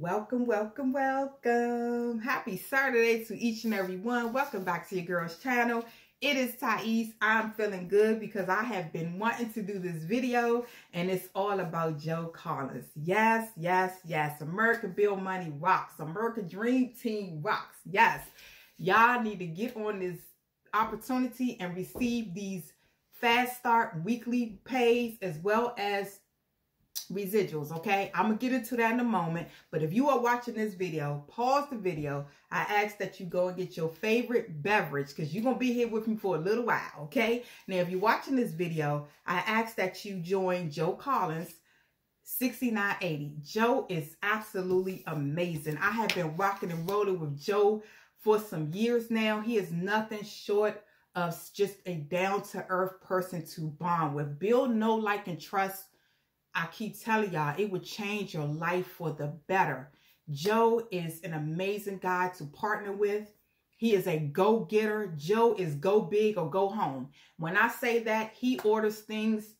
Welcome, welcome, welcome. Happy Saturday to each and every one. Welcome back to your girl's channel. It is Tyece. I'm feeling good because I have been wanting to do this video and it's all about Joe Collins. Yes, yes, yes. America Bill Money rocks. America Dream Team rocks. Yes. Y'all need to get on this opportunity and receive these fast start weekly pays as well as residuals, okay? I'm going to get into that in a moment. But if you are watching this video, pause the video. I ask that you go and get your favorite beverage because you're going to be here with me for a little while, okay? Now, if you're watching this video, I ask that you join Joe Collins 6980. Joe is absolutely amazing. I have been rocking and rolling with Joe for some years now. He is nothing short of just a down-to-earth person to bond with. Build, know, like, and trust I keep telling y'all, it would change your life for the better. Joe is an amazing guy to partner with. He is a go-getter. Joe is go big or go home. When I say that, he orders things,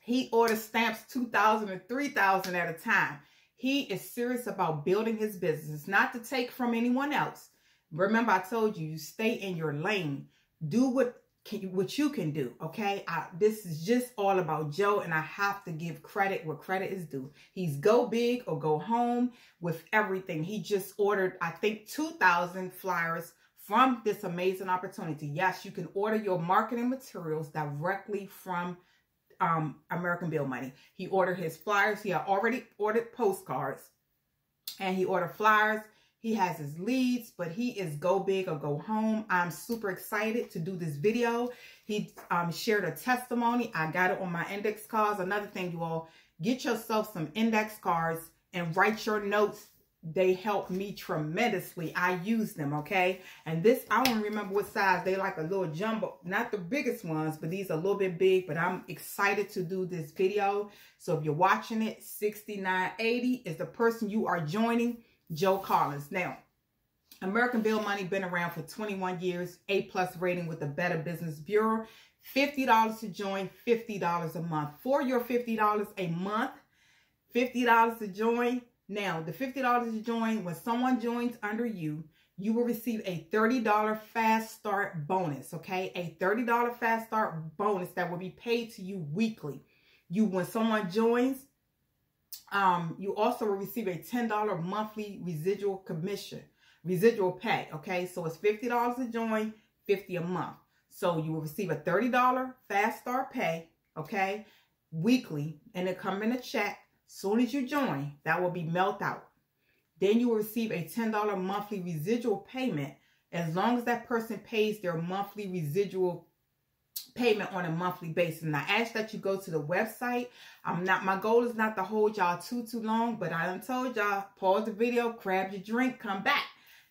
he orders stamps 2,000 or 3,000 at a time. He is serious about building his business, not to take from anyone else. Remember, I told you, you stay in your lane. Do what can, what you can do, okay? I, this is just all about Joe, and I have to give credit where credit is due. He's go big or go home with everything. He just ordered, I think, 2,000 flyers from this amazing opportunity. Yes, you can order your marketing materials directly from um, American Bill Money. He ordered his flyers. He had already ordered postcards, and he ordered flyers he has his leads, but he is go big or go home. I'm super excited to do this video. He um, shared a testimony. I got it on my index cards. Another thing, you all, get yourself some index cards and write your notes. They help me tremendously. I use them, okay? And this, I don't remember what size. They like a little jumbo, not the biggest ones, but these are a little bit big. But I'm excited to do this video. So if you're watching it, 6980 is the person you are joining Joe Collins. Now, American Bill Money been around for 21 years, A plus rating with the Better Business Bureau. $50 to join, $50 a month. For your $50 a month, $50 to join. Now, the $50 to join, when someone joins under you, you will receive a $30 fast start bonus, okay? A $30 fast start bonus that will be paid to you weekly. You, when someone joins, um, you also will receive a $10 monthly residual commission, residual pay. Okay, so it's $50 to join, 50 a month. So you will receive a $30 fast start pay, okay, weekly, and it come in a check. Soon as you join, that will be melt out. Then you will receive a $10 monthly residual payment as long as that person pays their monthly residual payment on a monthly basis. And I ask that you go to the website. I'm not, my goal is not to hold y'all too, too long, but I done told y'all, pause the video, grab your drink, come back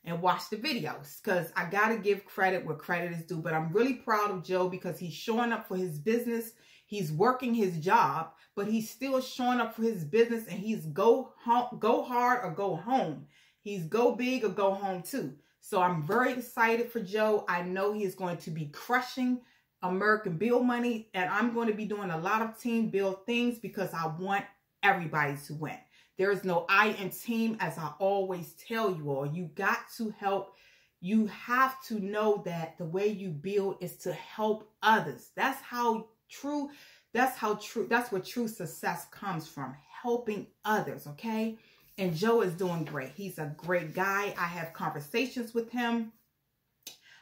and watch the videos because I got to give credit where credit is due. But I'm really proud of Joe because he's showing up for his business. He's working his job, but he's still showing up for his business and he's go home, go hard or go home. He's go big or go home too. So I'm very excited for Joe. I know he is going to be crushing American Bill Money. And I'm going to be doing a lot of team build things because I want everybody to win. There is no I in team, as I always tell you all. You got to help. You have to know that the way you build is to help others. That's how true, that's how true, that's where true success comes from. Helping others, okay? And Joe is doing great. He's a great guy. I have conversations with him.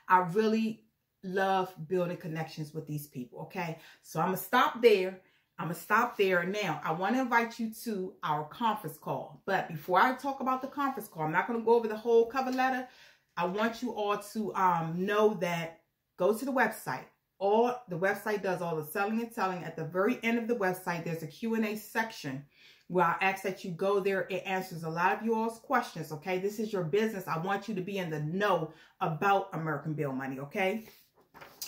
I really love building connections with these people, okay? So I'm going to stop there. I'm going to stop there. Now, I want to invite you to our conference call. But before I talk about the conference call, I'm not going to go over the whole cover letter. I want you all to um, know that go to the website. All the website does all the selling and telling. At the very end of the website, there's a Q&A section where I ask that you go there. It answers a lot of you all's questions, okay? This is your business. I want you to be in the know about American Bill Money, okay?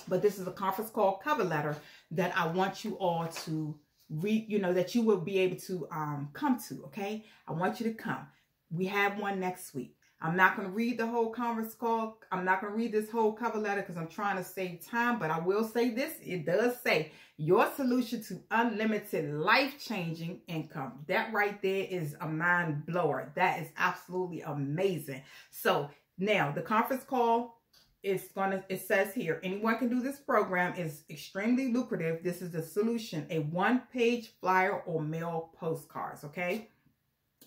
But this is a conference call cover letter that I want you all to read, you know, that you will be able to um, come to, okay? I want you to come. We have one next week. I'm not going to read the whole conference call. I'm not going to read this whole cover letter because I'm trying to save time. But I will say this. It does say your solution to unlimited life-changing income. That right there is a mind blower. That is absolutely amazing. So now the conference call it's gonna it says here anyone can do this program is extremely lucrative. This is the solution a one page flyer or mail postcards okay?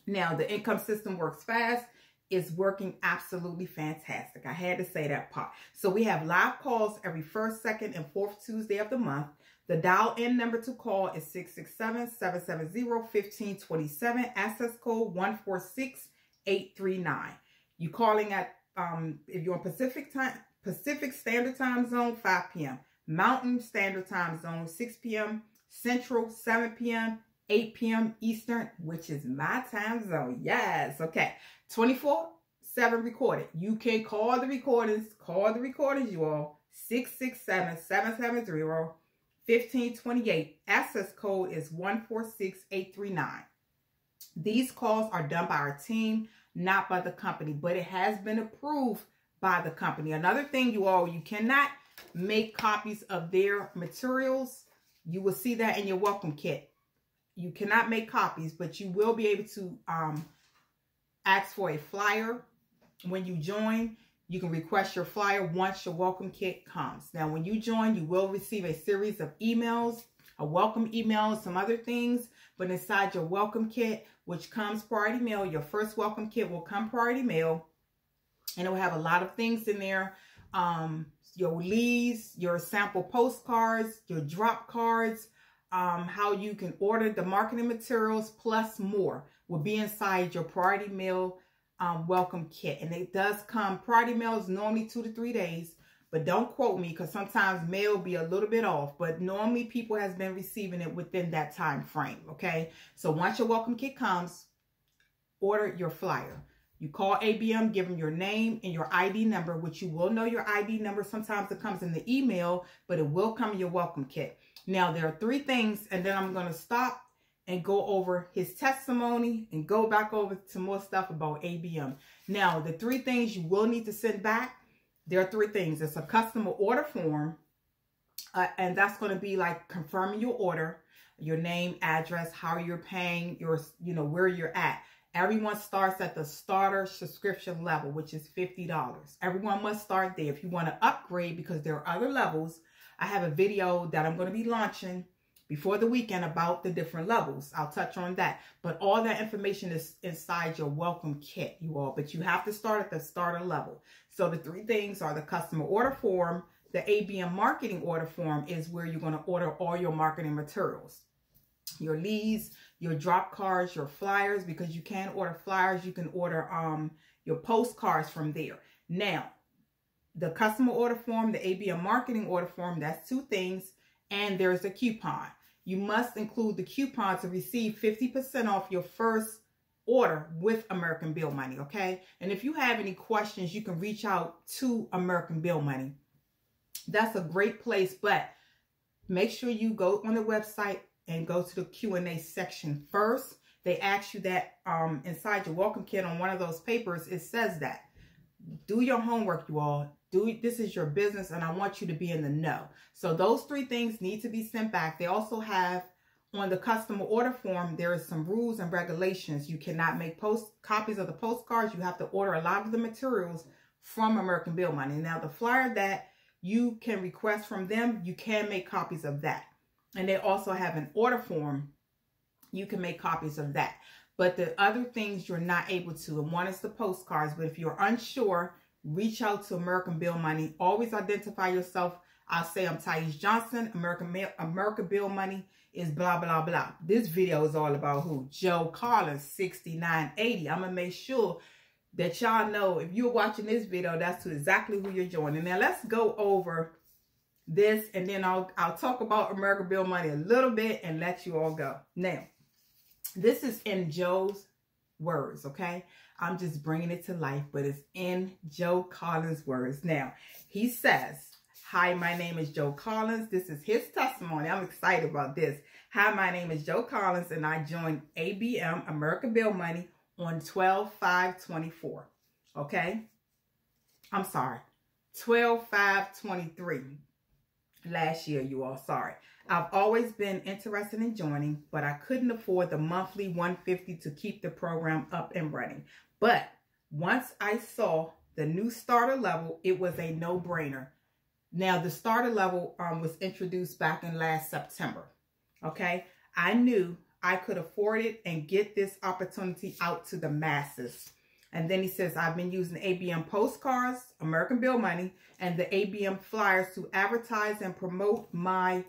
Now the income system works fast. Is working absolutely fantastic. I had to say that part. So we have live calls every first second and fourth tuesday of the month. The dial in number to call is 667-770-1527 access code 146839 you calling at um, if you're on Pacific time, Pacific Standard Time Zone, 5 p.m. Mountain Standard Time Zone, 6 p.m. Central, 7 p.m. 8 p.m. Eastern, which is my time zone. Yes, okay. 24 7 recorded. You can call the recordings. Call the recordings, you all. 667 770 1528. Access code is 146839. These calls are done by our team not by the company, but it has been approved by the company. Another thing, you all, you cannot make copies of their materials. You will see that in your welcome kit. You cannot make copies, but you will be able to um, ask for a flyer when you join. You can request your flyer once your welcome kit comes. Now, when you join, you will receive a series of emails, a welcome email, some other things. But inside your welcome kit, which comes priority mail. Your first welcome kit will come priority mail. And it will have a lot of things in there. Um, your leads, your sample postcards, your drop cards, um, how you can order the marketing materials, plus more will be inside your priority mail um, welcome kit. And it does come, priority mail is normally two to three days. But don't quote me because sometimes mail be a little bit off. But normally people has been receiving it within that time frame. Okay. So once your welcome kit comes, order your flyer. You call ABM, give them your name and your ID number, which you will know your ID number. Sometimes it comes in the email, but it will come in your welcome kit. Now, there are three things, and then I'm going to stop and go over his testimony and go back over to more stuff about ABM. Now, the three things you will need to send back there are three things. It's a customer order form, uh, and that's going to be like confirming your order, your name, address, how you're paying, your, you know, where you're at. Everyone starts at the starter subscription level, which is $50. Everyone must start there. If you want to upgrade, because there are other levels, I have a video that I'm going to be launching before the weekend about the different levels. I'll touch on that. But all that information is inside your welcome kit, you all. But you have to start at the starter level. So the three things are the customer order form, the ABM marketing order form is where you're going to order all your marketing materials. Your leads, your drop cards, your flyers, because you can order flyers, you can order um your postcards from there. Now, the customer order form, the ABM marketing order form, that's two things. And there's a coupon you must include the coupon to receive 50% off your first order with American Bill Money, okay? And if you have any questions, you can reach out to American Bill Money. That's a great place, but make sure you go on the website and go to the Q&A section first. They ask you that um, inside your welcome kit on one of those papers, it says that. Do your homework, you all do this is your business and I want you to be in the know. So those three things need to be sent back. They also have on the customer order form, there is some rules and regulations. You cannot make post copies of the postcards. You have to order a lot of the materials from American Bill Money. Now, the flyer that you can request from them, you can make copies of that. And they also have an order form. You can make copies of that. But the other things you're not able to, and one is the postcards. But if you're unsure, reach out to American Bill Money. Always identify yourself. I'll say I'm Tyece Johnson. American, American Bill Money is blah, blah, blah. This video is all about who? Joe Collins, 6980. I'm going to make sure that y'all know if you're watching this video, that's exactly who you're joining. Now, let's go over this and then I'll, I'll talk about American Bill Money a little bit and let you all go. Now, this is in Joe's words, okay? I'm just bringing it to life, but it's in Joe Collins' words. Now, he says, Hi, my name is Joe Collins. This is his testimony. I'm excited about this. Hi, my name is Joe Collins, and I joined ABM, America Bill Money, on 12 5 24. Okay. I'm sorry. 12 5 23 last year, you all. Sorry. I've always been interested in joining, but I couldn't afford the monthly 150 to keep the program up and running. But once I saw the new starter level, it was a no-brainer. Now, the starter level um, was introduced back in last September. Okay. I knew I could afford it and get this opportunity out to the masses. And then he says, I've been using ABM postcards, American Bill Money, and the ABM flyers to advertise and promote my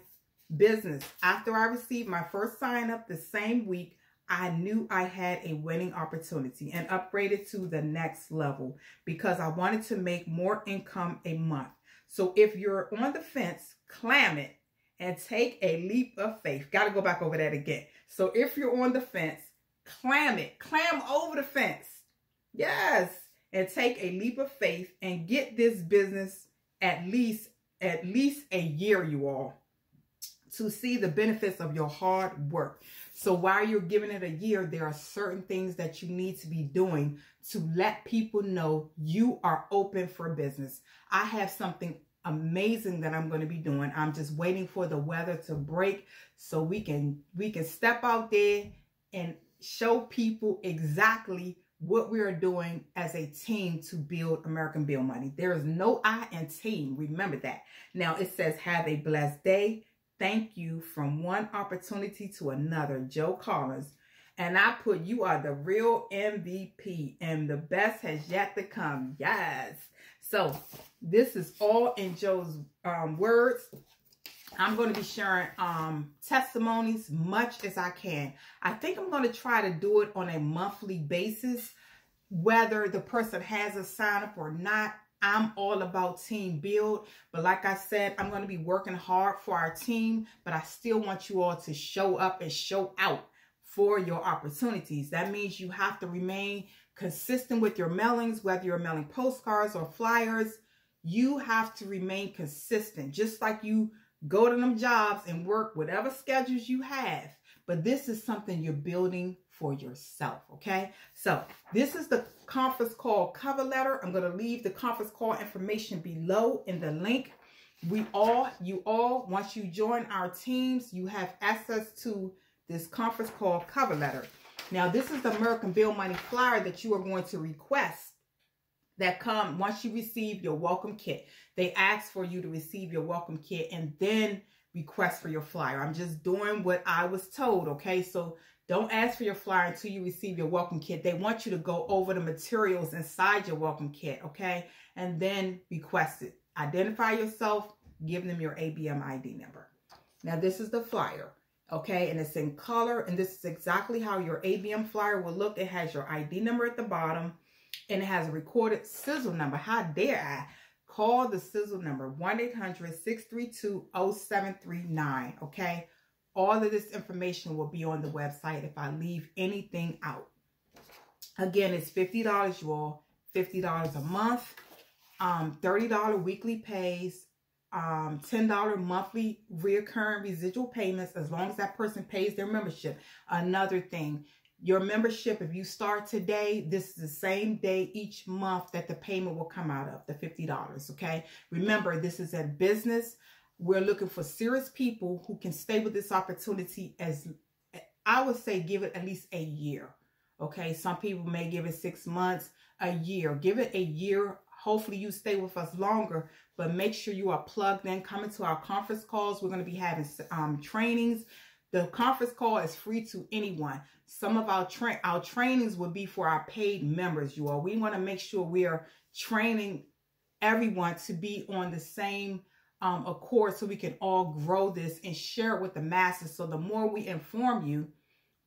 business. After I received my first sign up the same week, I knew I had a winning opportunity and upgraded to the next level because I wanted to make more income a month. So if you're on the fence, clam it and take a leap of faith. Got to go back over that again. So if you're on the fence, clam it, clam over the fence Yes. And take a leap of faith and get this business at least at least a year, you all, to see the benefits of your hard work. So while you're giving it a year, there are certain things that you need to be doing to let people know you are open for business. I have something amazing that I'm going to be doing. I'm just waiting for the weather to break so we can we can step out there and show people exactly what we are doing as a team to build American Bill Money. There is no I in team. Remember that. Now it says, have a blessed day. Thank you from one opportunity to another. Joe Collins. And I put, you are the real MVP and the best has yet to come. Yes. So this is all in Joe's um, words. I'm going to be sharing um, testimonies much as I can. I think I'm going to try to do it on a monthly basis, whether the person has a sign up or not. I'm all about team build. But like I said, I'm going to be working hard for our team, but I still want you all to show up and show out for your opportunities. That means you have to remain consistent with your mailings, whether you're mailing postcards or flyers. You have to remain consistent, just like you go to them jobs and work whatever schedules you have. But this is something you're building for yourself, okay? So this is the conference call cover letter. I'm going to leave the conference call information below in the link. We all, you all, once you join our teams, you have access to this conference call cover letter. Now, this is the American Bill Money flyer that you are going to request that come once you receive your welcome kit. They ask for you to receive your welcome kit and then request for your flyer. I'm just doing what I was told, okay? So don't ask for your flyer until you receive your welcome kit. They want you to go over the materials inside your welcome kit, okay? And then request it. Identify yourself, give them your ABM ID number. Now, this is the flyer, okay? And it's in color, and this is exactly how your ABM flyer will look. It has your ID number at the bottom and it has a recorded sizzle number. How dare I? Call the sizzle number 1-800-632-0739. Okay. All of this information will be on the website if I leave anything out. Again, it's $50, you all. $50 a month. Um, $30 weekly pays. Um, $10 monthly reoccurring residual payments as long as that person pays their membership. Another thing, your membership, if you start today, this is the same day each month that the payment will come out of, the $50, okay? Remember, this is a business. We're looking for serious people who can stay with this opportunity as, I would say, give it at least a year, okay? Some people may give it six months, a year. Give it a year. Hopefully you stay with us longer, but make sure you are plugged in. Come into our conference calls. We're going to be having um, trainings. The conference call is free to anyone. Some of our tra our trainings will be for our paid members, you all. We want to make sure we are training everyone to be on the same um, accord so we can all grow this and share it with the masses. So the more we inform you,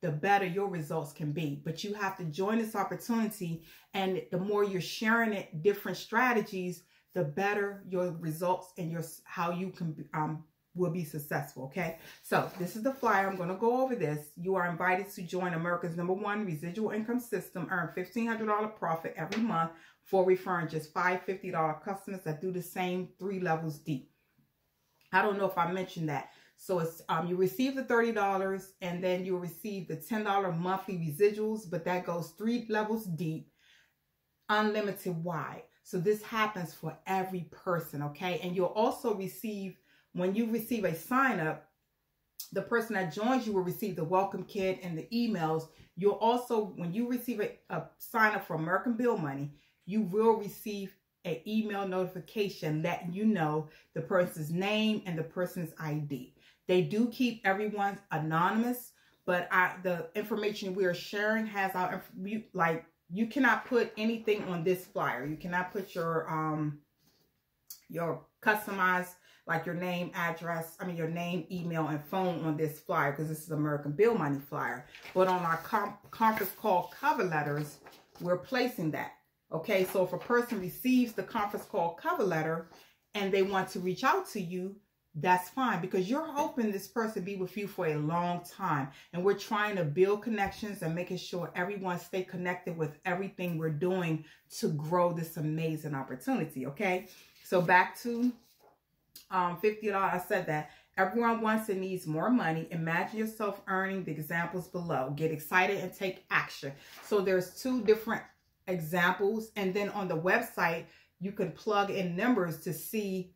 the better your results can be. But you have to join this opportunity and the more you're sharing it, different strategies, the better your results and your how you can um, will be successful, okay? So this is the flyer. I'm going to go over this. You are invited to join America's number one residual income system. Earn $1,500 profit every month for referring just five $50 customers that do the same three levels deep. I don't know if I mentioned that. So it's um, you receive the $30 and then you'll receive the $10 monthly residuals, but that goes three levels deep. unlimited wide. So this happens for every person, okay? And you'll also receive, when you receive a sign up, the person that joins you will receive the welcome kit and the emails. You'll also, when you receive a, a sign up for American Bill Money, you will receive an email notification letting you know the person's name and the person's ID. They do keep everyone anonymous, but I, the information we are sharing has our, like, you cannot put anything on this flyer. You cannot put your, um, your customized, like your name, address, I mean, your name, email, and phone on this flyer because this is American Bill Money flyer. But on our conference call cover letters, we're placing that. Okay, so if a person receives the conference call cover letter and they want to reach out to you, that's fine because you're hoping this person be with you for a long time. And we're trying to build connections and making sure everyone stay connected with everything we're doing to grow this amazing opportunity. Okay, so back to um, 50. I said that. Everyone wants and needs more money. Imagine yourself earning the examples below. Get excited and take action. So there's two different examples. And then on the website, you can plug in numbers to see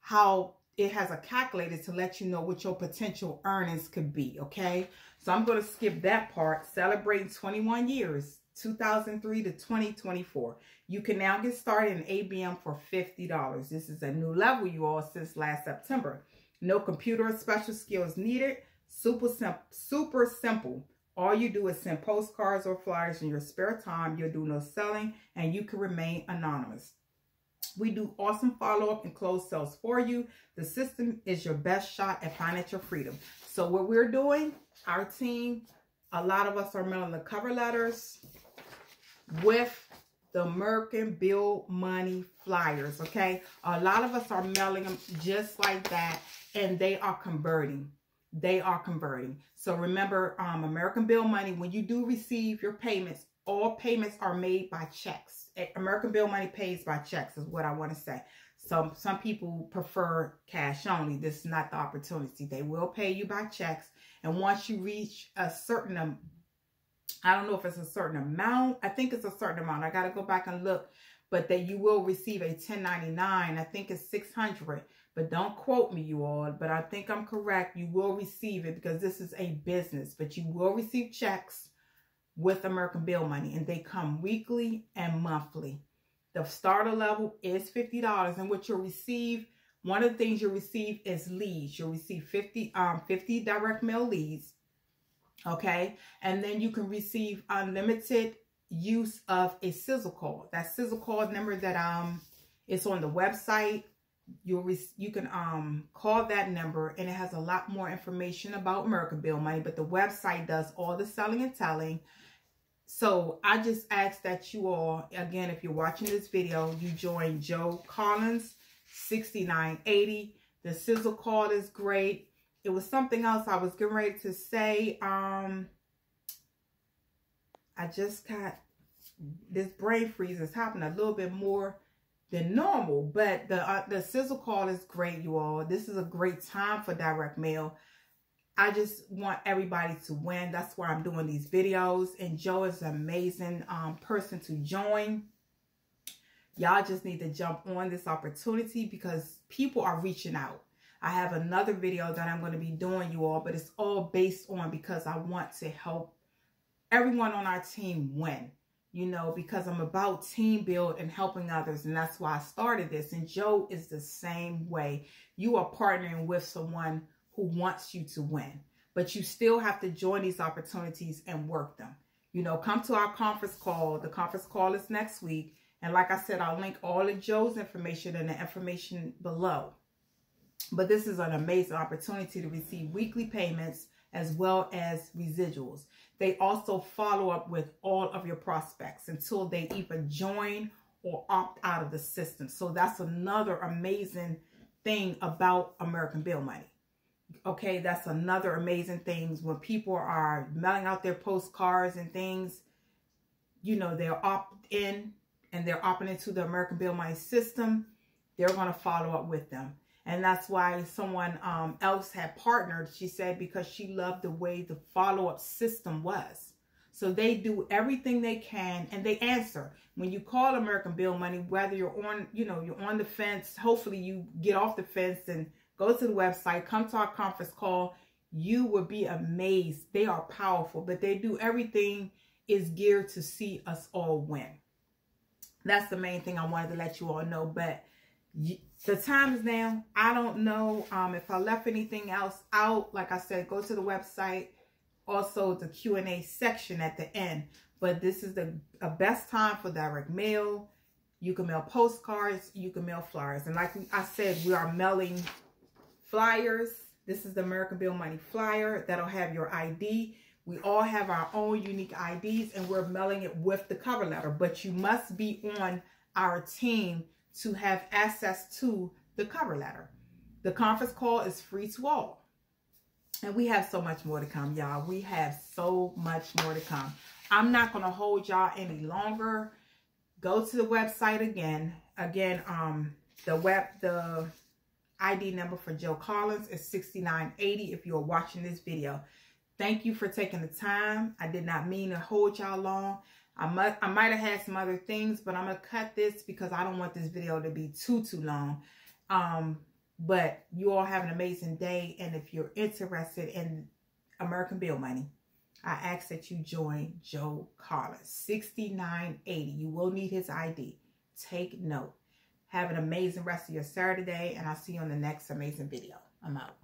how it has a calculator to let you know what your potential earnings could be. Okay. So I'm going to skip that part. Celebrating 21 years, 2003 to 2024. You can now get started in ABM for $50. This is a new level, you all, since last September. No computer or special skills needed. Super, sim super simple. All you do is send postcards or flyers in your spare time. You'll do no selling and you can remain anonymous. We do awesome follow-up and close sales for you. The system is your best shot at financial freedom. So what we're doing, our team, a lot of us are mailing the cover letters with the American Bill Money flyers, okay? A lot of us are mailing them just like that, and they are converting they are converting. So remember, um, American Bill Money, when you do receive your payments, all payments are made by checks. American Bill Money pays by checks is what I want to say. So some people prefer cash only. This is not the opportunity. They will pay you by checks. And once you reach a certain, I don't know if it's a certain amount. I think it's a certain amount. I got to go back and look. But that you will receive a 1099. I think it's 600 but don't quote me, you all. But I think I'm correct. You will receive it because this is a business. But you will receive checks with American Bill money. And they come weekly and monthly. The starter level is $50. And what you'll receive, one of the things you'll receive is leads. You'll receive 50, um, 50 direct mail leads. Okay. And then you can receive unlimited use of a sizzle call. That sizzle call number that um is on the website you'll you can um call that number and it has a lot more information about American Bill Money, but the website does all the selling and telling. So I just ask that you all, again, if you're watching this video, you join Joe Collins, 6980. The sizzle call is great. It was something else I was getting ready to say. Um, I just got, this brain freeze is happening a little bit more than normal. But the uh, the sizzle call is great, you all. This is a great time for direct mail. I just want everybody to win. That's why I'm doing these videos. And Joe is an amazing um, person to join. Y'all just need to jump on this opportunity because people are reaching out. I have another video that I'm going to be doing, you all, but it's all based on because I want to help everyone on our team win you know, because I'm about team build and helping others. And that's why I started this. And Joe is the same way. You are partnering with someone who wants you to win, but you still have to join these opportunities and work them. You know, come to our conference call. The conference call is next week. And like I said, I'll link all of Joe's information and the information below. But this is an amazing opportunity to receive weekly payments as well as residuals. They also follow up with all of your prospects until they either join or opt out of the system. So that's another amazing thing about American Bill Money. Okay, that's another amazing thing when people are mailing out their postcards and things, you know, they're opt in and they're opting into the American Bill Money system. They're going to follow up with them. And that's why someone um, else had partnered, she said, because she loved the way the follow-up system was. So they do everything they can and they answer. When you call American Bill Money, whether you're on, you know, you're on the fence, hopefully you get off the fence and go to the website, come to our conference call, you will be amazed. They are powerful, but they do everything is geared to see us all win. That's the main thing I wanted to let you all know. But the time is now. I don't know um, if I left anything else out. Like I said, go to the website. Also, the Q&A section at the end. But this is the best time for direct mail. You can mail postcards. You can mail flyers. And like I said, we are mailing flyers. This is the American Bill Money flyer. That'll have your ID. We all have our own unique IDs and we're mailing it with the cover letter. But you must be on our team to have access to the cover letter. The conference call is free to all. And we have so much more to come, y'all. We have so much more to come. I'm not going to hold y'all any longer. Go to the website again. Again, um, the web, the ID number for Joe Collins is 6980 if you're watching this video. Thank you for taking the time. I did not mean to hold y'all long. I might, I might have had some other things, but I'm to cut this because I don't want this video to be too, too long. Um, but you all have an amazing day. And if you're interested in American Bill Money, I ask that you join Joe Collins, 6980. You will need his ID. Take note. Have an amazing rest of your Saturday, and I'll see you on the next amazing video. I'm out.